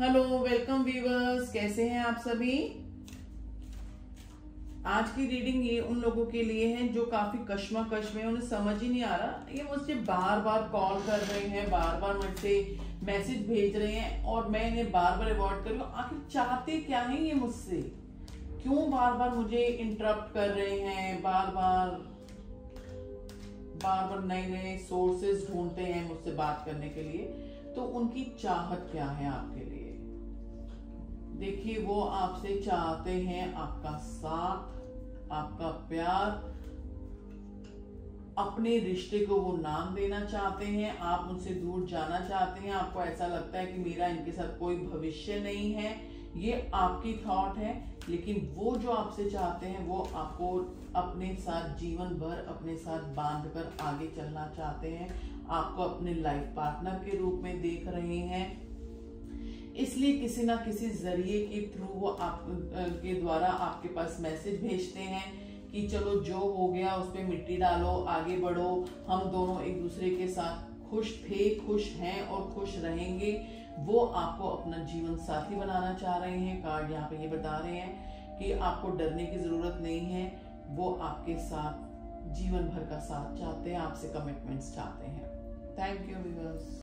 Hello welcome viewers कैसे हैं आप सभी? आज की रीडिंग ये उन लोगों के लिए है जो काफ़ी कश्मकश में उन्हें समझ ही नहीं आ रहा ये मुझसे बार बार कॉल कर रहे हैं बार बार मुझसे मैसेज भेज रहे हैं और मैं इन्हें बार बार अवॉर्ड कर। रही आखिर चाहते क्या है ये मुझसे? क्यों बार बार मुझे इंटरप्ट कर रहे हैं? बार बार बार बार नए नए सोर्सेज ढूंढते हैं मुझसे बात करने के लिए। तो उनकी चाहत क्या है आपके लिए? देखिए, वो आपसे चाहते हैं आपका साथ, आपका प्यार, अपने रिश्ते को वो नाम देना चाहते हैं, आप उनसे दूर जाना चाहते हैं। आपको ऐसा लगता है कि मेरा इनके साथ कोई भविष्य नहीं है। ये आपकी थॉट है, लेकिन वो जो आपसे चाहते हैं, वो आपको अपने साथ जीवन भर, अपने साथ बाँध कर आगे चलना चाहते हैं। आपको अपने लाइफ पार्टनर के रूप में देख रहे हैं। इसलिए किसी ना किसी ज़रिए के थ्रू वो आप के द्वारा आपके पास मैसेज भेजते हैं कि चलो जो हो गया उस पर मिट्टी डालो, आगे बढ़ो, हम दोनों एक दूसरे के साथ खुश थे, खुश हैं और खुश रहेंगे, वो आपको अपना जीवन साथी बनाना चाह रहे हैं। कार्ड यहाँ पे ये बता रहे हैं कि आपको डरने की ज़रूरत नहीं है, वो आपके साथ, जीवन भर का साथ चाहते हैं, आपसे कमिटमेंट्स चाहते हैं। Thank you viewers